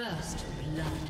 First blood.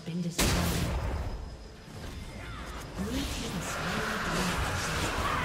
Been destroyed. Blue slain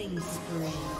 Killing spree.